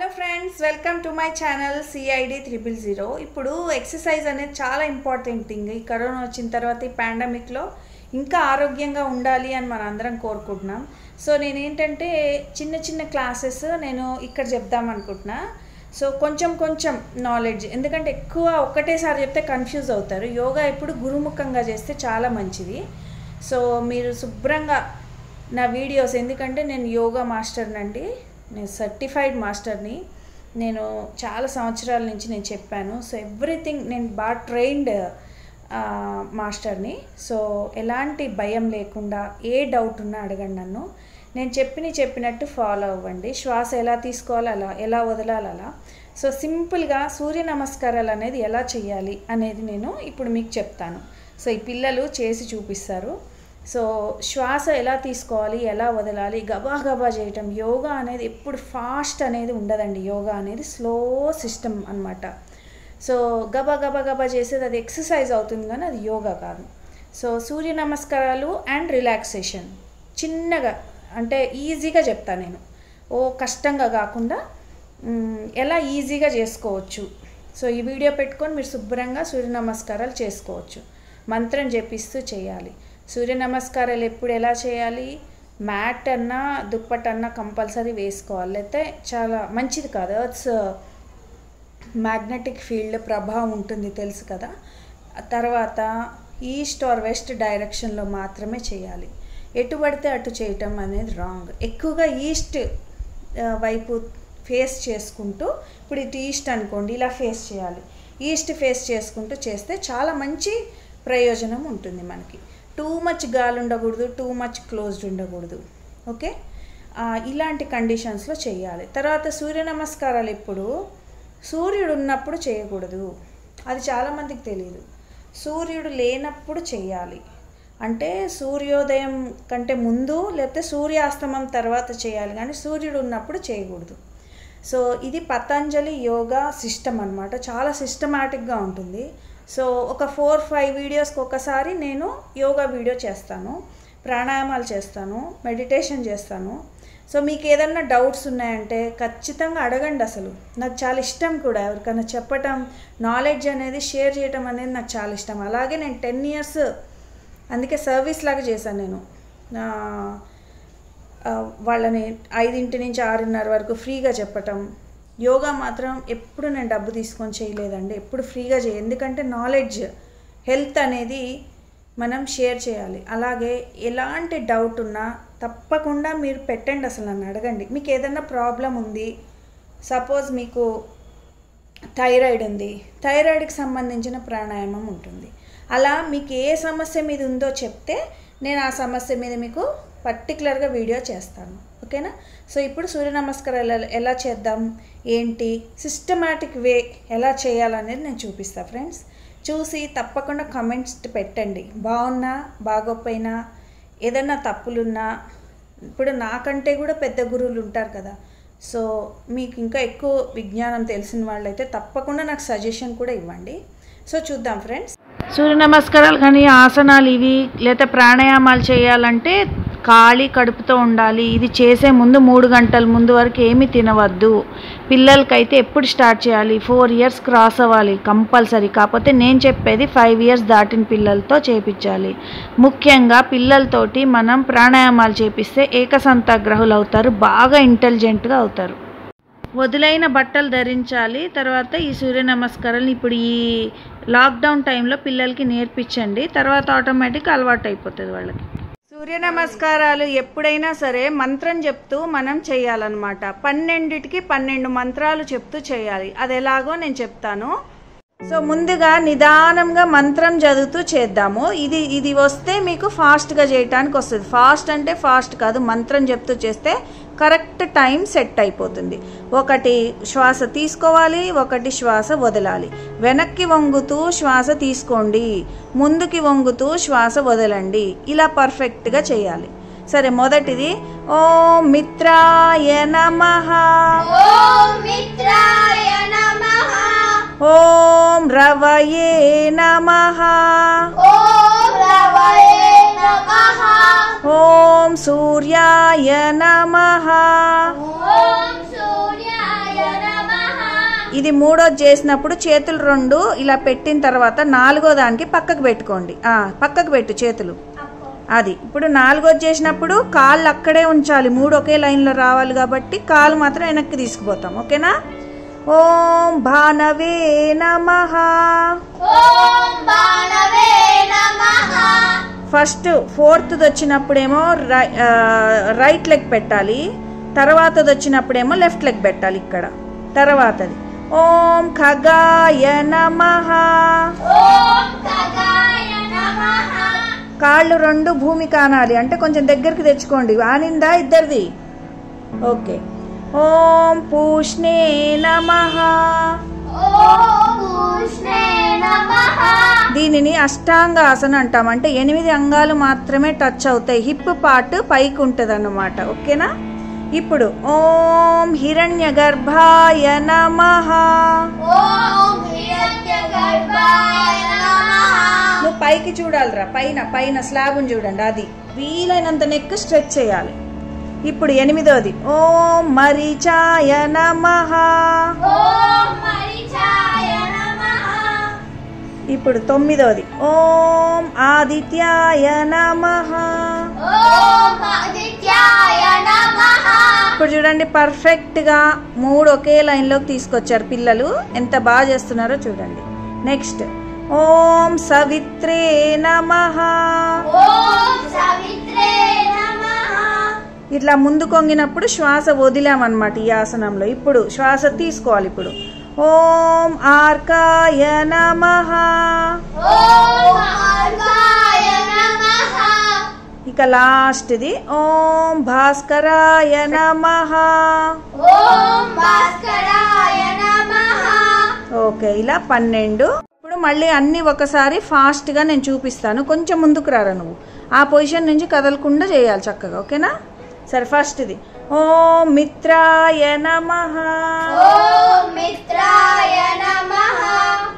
Hello friends welcome to my channel CID triple zero ఇప్పుడు exercise అనేది చాలా important thing ఈ కరోనా వచ్చిన తర్వాత ఈ పాండమిక్లో ఇంకా ఆరోగ్యంగా ఉండాలి అని మనం అందరం కోరుకుంటున్నాం. సో నేను ఏంటంటే చిన్న చిన్న క్లాసెస్ నేను ఇక్కడ చెప్దాం అనుకుంటున్నా. సో కొంచెం కొంచెం నాలెడ్జ్ ఎందుకంటే ఎక్కువ ఒక్కటేసారి చెప్తే కన్ఫ్యూజ్ అవుతారు. యోగా ఎప్పుడు గురుముఖంగా చేస్తే చాలా మంచిది. సో మీరు శుభ్రంగా నా వీడియోస్ ఎందుకంటే నేను యోగా మాస్టర్నండి నేను సర్టిఫైడ్ మాస్టర్ని నేను చాలా సంవత్సరాల నుంచి నేను చెప్పాను. సో ఎవ్రీథింగ్ నేను బాగా ట్రైన్డ్ మాస్టర్ని సో ఎలాంటి భయం లేకుండా ఏ డౌట్ ఉన్నా అడగండి నన్ను. నేను చెప్పిన చెప్పినట్టు ఫాలో అవ్వండి. శ్వాస ఎలా తీసుకోవాలి అలా ఎలా వదలాలి అలా. సో సింపుల్గా సూర్య నమస్కారాలు అనేది ఎలా చేయాలి అనేది నేను ఇప్పుడు మీకు చెప్తాను. సో ఈ పిల్లలు చేసి చూపిస్తారు. సో శ్వాస ఎలా తీసుకోవాలి ఎలా వదలాలి గబా గబా చేయటం యోగా అనేది ఎప్పుడు ఫాస్ట్ అనేది ఉండదండి. యోగా అనేది స్లో సిస్టమ్ అనమాట సో గబా గబా గబా చేసేది అది ఎక్సర్సైజ్ అవుతుంది కానీ అది యోగా కాదు. సో సూర్య నమస్కారాలు అండ్ రిలాక్సేషన్. చిన్నగా అంటే ఈజీగా చెప్తాను నేను. ఓ కష్టంగా కాకుండా ఎలా ఈజీగా చేసుకోవచ్చు. సో ఈ వీడియో పెట్టుకొని మీరు శుభ్రంగా సూర్య నమస్కారాలు చేసుకోవచ్చు. మంత్రం జపిస్తూ చేయాలి. సూర్య నమస్కారాలు ఎప్పుడు ఎలా చేయాలి? మ్యాట్ అన్నా దుప్పట్ అన్నా కంపల్సరీ వేసుకోవాలి. అయితే చాలా మంచిది కాదు. అట్స్ మ్యాగ్నెటిక్ ఫీల్డ్ ప్రభావం ఉంటుంది తెలుసు కదా. తర్వాత ఈస్ట్ ఆర్ వెస్ట్ డైరెక్షన్లో మాత్రమే చేయాలి. ఎటు పడితే అటు చేయటం అనేది రాంగ్ ఎక్కువగా ఈస్ట్ uh, వైపు ఫేస్ చేసుకుంటూ ఇప్పుడు ఇటు ఈస్ట్ అనుకోండి ఇలా ఫేస్ చేయాలి. ఈస్ట్ ఫేస్ చేసుకుంటూ చేస్తే చాలా మంచి ప్రయోజనం ఉంటుంది మనకి. టూ మచ్ గాలి ఉండకూడదు టూ మచ్ క్లోజ్డ్ ఉండకూడదు. ఓకే? ఇలాంటి కండిషన్స్లో చేయాలి. తర్వాత సూర్య నమస్కారాలు ఎప్పుడు? సూర్యుడు ఉన్నప్పుడు చేయకూడదు. అది చాలామందికి తెలియదు సూర్యుడు లేనప్పుడు చేయాలి. అంటే సూర్యోదయం కంటే ముందు లేకపోతే సూర్యాస్తమం తర్వాత చేయాలి. కానీ సూర్యుడు ఉన్నప్పుడు చేయకూడదు. సో ఇది పతంజలి యోగా సిస్టమ్ అనమాట చాలా సిస్టమాటిక్గా ఉంటుంది. సో ఒక ఫోర్ ఫైవ్ వీడియోస్కి ఒకసారి నేను యోగా వీడియో చేస్తాను. ప్రాణాయామాలు చేస్తాను. మెడిటేషన్ చేస్తాను. సో మీకు ఏదన్నా డౌట్స్ ఉన్నాయంటే ఖచ్చితంగా అడగండి అసలు. నాకు చాలా ఇష్టం కూడా ఎవరికైనా చెప్పటం నాలెడ్జ్ అనేది షేర్ చేయటం అనేది నాకు చాలా ఇష్టం. అలాగే నేను టెన్ ఇయర్స్ అందుకే సర్వీస్ లాగా చేశాను నేను. వాళ్ళని ఐదింటి నుంచి ఆరున్నర వరకు ఫ్రీగా చెప్పటం యోగా మాత్రం ఎప్పుడు నేను డబ్బు తీసుకొని చేయలేదండి ఎప్పుడు ఫ్రీగా చేయ ఎందుకంటే నాలెడ్జ్ హెల్త్ అనేది మనం షేర్ చేయాలి. అలాగే ఎలాంటి డౌట్ ఉన్నా తప్పకుండా మీరు పెట్టండి అసలు నన్ను అడగండి. మీకు ఏదైనా ప్రాబ్లం ఉంది సపోజ్ మీకు థైరాయిడ్ ఉంది థైరాయిడ్కి సంబంధించిన ప్రాణాయామం ఉంటుంది. అలా మీకు ఏ సమస్య మీద ఉందో చెప్తే నేను ఆ సమస్య మీద మీకు పర్టికులర్గా వీడియో చేస్తాను. ఓకేనా? సో ఇప్పుడు సూర్య నమస్కారాలు ఎలా- చేద్దాం? ఏంటి? సిస్టమాటిక్ వే ఎలా చేయాలనేది నేను చూపిస్తాను ఫ్రెండ్స్. చూసి తప్పకుండా కమెంట్స్ పెట్టండి. బాగున్నా బాగోపోయినా ఏదన్నా తప్పులున్నా ఇప్పుడు నాకంటే కూడా పెద్ద గురువులు ఉంటారు కదా. సో మీకు ఇంకా ఎక్కువ విజ్ఞానం తెలిసిన వాళ్ళైతే తప్పకుండా నాకు సజెషన్ కూడా ఇవ్వండి. సో చూద్దాం ఫ్రెండ్స్. సూర్య నమస్కారాలు కానీ ఆసనాలు ఇవి లేదా ప్రాణాయామాలు చేయాలంటే ఖాళీ కడుపుతో ఉండాలి. ఇది చేసే ముందు మూడు గంటల ముందు వరకు ఏమి తినవద్దు. పిల్లలకైతే ఎప్పుడు స్టార్ట్ చేయాలి? ఫోర్ ఇయర్స్ క్రాస్ అవ్వాలి కంపల్సరీ. కాకపోతే నేను చెప్పేది ఫైవ్ ఇయర్స్ దాటిన పిల్లలతో చేపించాలి. ముఖ్యంగా పిల్లలతోటి మనం ప్రాణాయామాలు చేపిస్తే ఏకసంతాగ్రహులు అవుతారు బాగా ఇంటెలిజెంట్గా అవుతారు. వదిలైన బట్టలు ధరించాలి. తర్వాత ఈ సూర్య నమస్కారాలు ఇప్పుడు ఈ లాక్డౌన్ టైంలో పిల్లలకి నేర్పించండి. తర్వాత ఆటోమేటిక్ అలవాటు అయిపోతుంది వాళ్ళకి. సూర్య నమస్కారాలు ఎప్పుడైనా సరే మంత్రం చెప్తూ మనం చేయాలన్నమాట. పన్నెండిటికి పన్నెండు మంత్రాలు చెప్తూ చేయాలి. అది ఎలాగో నేను చెప్తాను. సో ముందుగా నిదానంగా మంత్రం చదువుతూ చేద్దాము. ఇది ఇది వస్తే మీకు ఫాస్ట్గా చేయటానికి వస్తుంది. ఫాస్ట్ అంటే ఫాస్ట్ కాదు మంత్రం చెప్తూ చేస్తే కరెక్ట్ టైం సెట్ అయిపోతుంది. ఒకటి శ్వాస తీసుకోవాలి ఒకటి శ్వాస వదలాలి. వెనక్కి వంగుతూ శ్వాస తీసుకోండి ముందుకి వంగుతూ శ్వాస వదలండి. ఇలా పర్ఫెక్ట్గా చేయాలి. సరే మొదటిది ఓం మిత్రాయ నమః. ఓం మిత్రాయ నమః. ఓం రవయే నమః. ఓం రవయే ఓం సూర్యాయ నమః. ఇది మూడోది చేసినప్పుడు చేతులు రెండు ఇలా పెట్టిన తర్వాత నాలుగో దానికి పక్కకు పెట్టుకోండి. ఆ, పక్కకు పెట్టు చేతులు. అది. ఇప్పుడు నాలుగోది చేసినప్పుడు కాళ్ళు అక్కడే ఉంచాలి. మూడు ఒకే లైన్లో రావాలి కాబట్టి కాలు మాత్రం వెనక్కి తీసుకుపోతాం. ఓకేనా? ఓం భానవే నమః. ఓం బాణవే నమః। ఫస్ట్ ఫోర్త్ది వచ్చినప్పుడేమో రైట్ లెగ్ పెట్టాలి. తర్వాతది వచ్చినప్పుడేమో లెఫ్ట్ లెగ్ పెట్టాలి ఇక్కడ. తర్వాతది. ఓం ఖగాయ నమః. ఓం ఖగాయ నమః. కాళ్ళు రెండు భూమి కానాలి. అంటే కొంచెం దగ్గరికి తెచ్చుకోండి. ఆనిందా ఇద్దరిది? ఓకే. ఓం పూష్ణే నమః. దీనిని అష్టాంగాసన అంటాం. అంటే ఎనిమిది అంగాలు మాత్రమే టచ్ అవుతాయి. హిప్ పార్ట్ పైకి ఉంటుంది అన్నమాట ఓకేనా? ఇప్పుడు ఓం హిరణ్య గర్భాయ నమః. ఓం హిరణ్య గర్భాయ నమః. నువ్వు పైకి చూడాలిరా. పైన పైన స్లాబ్ని చూడండి. అది వీలైనంత నెక్ స్ట్రెచ్ చేయాలి. ఇప్పుడు ఎనిమిదోది. ఓం మరీచాయ నమః. ఇప్పుడు తొమ్మిదోది. ఓం ఆదిత్యాయ నమః. ఇప్పుడు చూడండి పర్ఫెక్ట్గా మూడు ఒకే లైన్లోకి తీసుకొచ్చారు పిల్లలు. ఎంత బాగా చేస్తున్నారో చూడండి. నెక్స్ట్ ఓం సవిత్రే నమః. ఓం సవిత్రే నమః ఇట్లా ముందు కొంగినప్పుడు శ్వాస వదిలామన్నమాట ఈ ఆసనంలో. ఇప్పుడు శ్వాస తీసుకోవాలి ఇప్పుడు. ఓం ఆర్కాయ నమః. ఇక లాస్ట్ది ఓం భాస్కరాయ నమః. ఓం భాస్కరాయ నమః. ఓకే ఇలా పన్నెండు. ఇప్పుడు మళ్ళీ అన్ని ఒకసారి ఫాస్ట్గా నేను చూపిస్తాను. కొంచెం ముందుకు రారా నువ్వు? ఆ పొజిషన్ నుంచి కదలకుండా చేయాలి చక్కగా ఓకేనా? सर् फस्ट् इति ॐ मित्राय नमः मित्राय नमः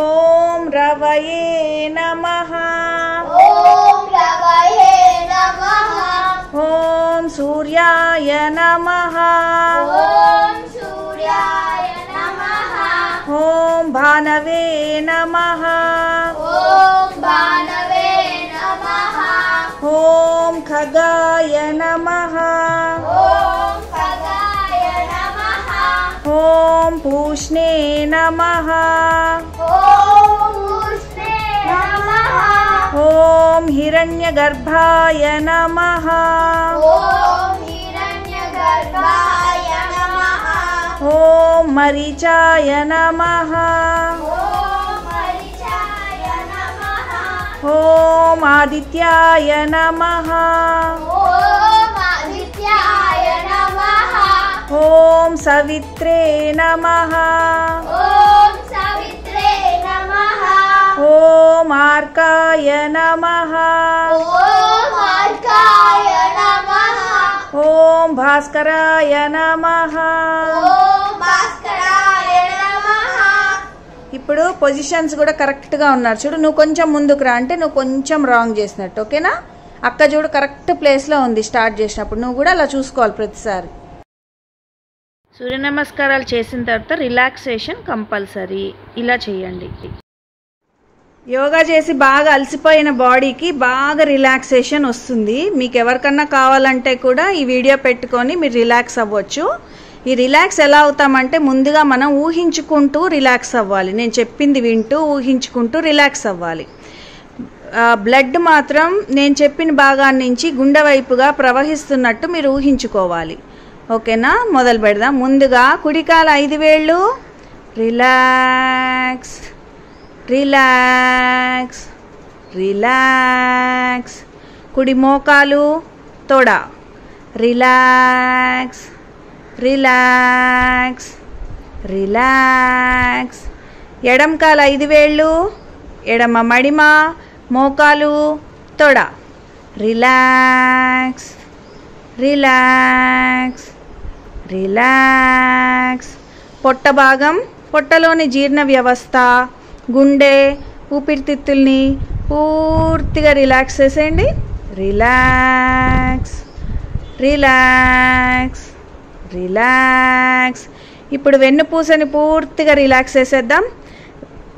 ॐ रवये नमः ॐ रवये नमः ॐ सूर्याय नमः सूर्याय नमः ॐ भानवे नमः ॐ भवें खगाय नमः ఓం పూష్ణే నమః ఓం ఉష్ణే నమః ఓం హిరణ్యగర్భాయ నమః ఓం హిరణ్యగర్భాయ ఓం సవిత్రే నమః. ఓం సవిత్రే నమః. ఓం ఆర్కాయ నమః. ఓం ఆర్కాయ నమః. ఓం భాస్కరాయ నమః. ఓం భాస్కరాయ నమః. ఇప్పుడు పొజిషన్స్ కూడా కరెక్ట్గా ఉన్నారు. చూడు నువ్వు కొంచెం ముందుకు రా అంటే నువ్వు కొంచెం రాంగ్ చేసినట్టు ఓకేనా? అక్క చూడు కరెక్ట్ ప్లేస్లో ఉంది స్టార్ట్ చేసినప్పుడు. నువ్వు కూడా అలా చూసుకోవాలి ప్రతిసారి. సూర్య నమస్కారాలు చేసిన తర్వాత రిలాక్సేషన్ కంపల్సరీ. ఇలా చేయండి. యోగా చేసి బాగా అలసిపోయిన బాడీకి బాగా రిలాక్సేషన్ వస్తుంది. మీకు ఎవరికన్నా కావాలంటే కూడా ఈ వీడియో పెట్టుకొని మీరు రిలాక్స్ అవ్వచ్చు. ఈ రిలాక్స్ ఎలా అవుతామంటే ముందుగా మనం ఊహించుకుంటూ రిలాక్స్ అవ్వాలి. నేను చెప్పింది వింటూ ఊహించుకుంటూ రిలాక్స్ అవ్వాలి. బ్లడ్ మాత్రం నేను చెప్పిన భాగాన్నించి గుండె వైపుగా ప్రవహిస్తున్నట్టు మీరు ఊహించుకోవాలి. ఓకేనా? మొదలు పెడదాం. ముందుగా కుడికాల ఐదు వేళ్ళు. రిలాక్స్. రిలాక్స్. రిలాక్స్. కుడి మోకాలు తొడ. రిలాక్స్. రిలాక్స్. రిలాక్స్. ఎడం కాలు ఐదు వేళ్ళు. ఎడమ మడిమ మోకాలు తొడ. రిలాక్స్. రిలాక్స్. రిలాక్స్ పొట్ట భాగం పొట్టలోని జీర్ణ వ్యవస్థ గుండె ఊపిరితిత్తుల్ని పూర్తిగా రిలాక్స్ చేసేయండి. రిలాక్స్ రిలాక్స్ రిలాక్స్ ఇప్పుడు వెన్నుపూసని పూర్తిగా రిలాక్స్ చేసేద్దాం.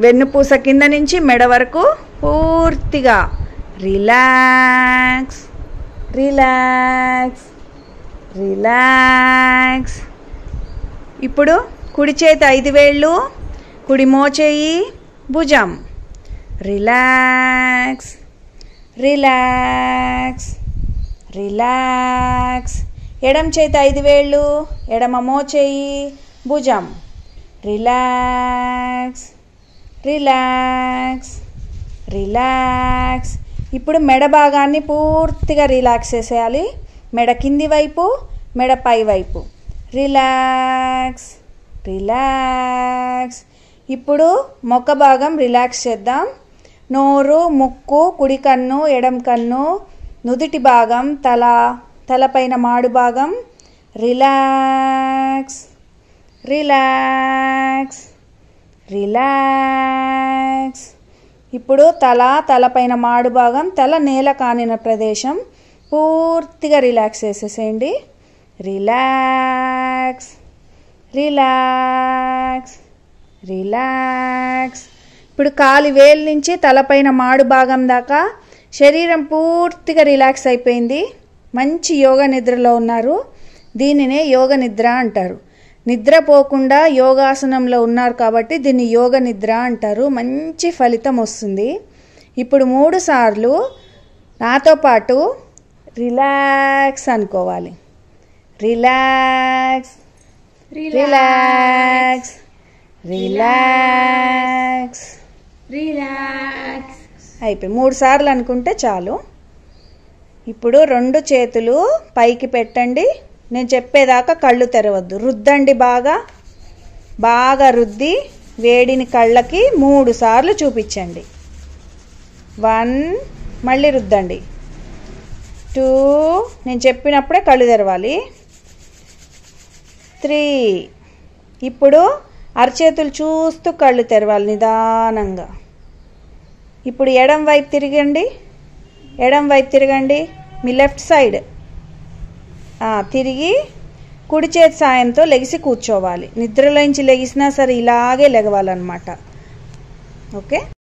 వెన్నుపూస కింద నుంచి మెడ వరకు పూర్తిగా రిలాక్స్ రిలాక్స్ రిలాక్స్ ఇప్పుడు కుడి చేతి ఐదు వేళ్ళు కుడి మోచేయి భుజం. రిలాక్స్ రిలాక్స్ రిలాక్స్ ఎడం చేతి ఐదు వేళ్ళు ఎడమ మోచేయి భుజం. రిలాక్స్ రిలాక్స్ రిలాక్స్ ఇప్పుడు మెడ భాగాన్ని పూర్తిగా రిలాక్స్ చేసేయాలి. మెడ కింది వైపు మెడ పై వైపు. Relax relax. ఇప్పుడు మొక్క భాగం రిలాక్స్ చేద్దాం. నోరు ముక్కు కుడి కన్ను ఎడం కన్ను నుదుటి భాగం తల తలపైన మాడు భాగం. Relax relax relax. ఇప్పుడు తల తలపైన మాడు భాగం తల నేల కానిన ప్రదేశం. పూర్తిగా రిలాక్స్ చేసేసేయండి. Relax relax relax. ఇప్పుడు కాలి వేలు నుంచి తలపైన మాడు భాగం దాకా శరీరం పూర్తిగా రిలాక్స్ అయిపోయింది. మంచి యోగ నిద్రలో ఉన్నారు. దీనినే యోగ నిద్ర అంటారు. నిద్రపోకుండా యోగాసనంలో ఉన్నారు కాబట్టి దీన్ని యోగ నిద్ర అంటారు. మంచి ఫలితం వస్తుంది. ఇప్పుడు మూడు సార్లు నాతో పాటు రిలాక్స్ అనుకోవాలి. రిలాక్స్. రిలాక్స్. రిలాక్స్. రిలాక్స్. అయిపోయి మూడు సార్లు అనుకుంటే చాలు. ఇప్పుడు రెండు చేతులు పైకి పెట్టండి. నేను చెప్పేదాకా కళ్ళు తెరవద్దు. రుద్దండి బాగా. బాగా రుద్ది వేడిని కళ్ళకి మూడు సార్లు చూపించండి. వన్ మళ్ళీ రుద్దండి. టూ నేను చెప్పినప్పుడే కళ్ళు తెరవాలి. త్రీ. ఇప్పుడు అరచేతులు చూస్తూ కళ్ళు తెరవాలి నిదానంగా. ఇప్పుడు ఎడం వైపు తిరగండి. ఎడం వైపు తిరగండి. మీ లెఫ్ట్ సైడ్. తిరిగి కుడి చేతి సాయంతో లెగిసి కూర్చోవాలి. నిద్రలోంచి లెగిసినా సరే ఇలాగే లెగవాలన్నమాట. ఓకే?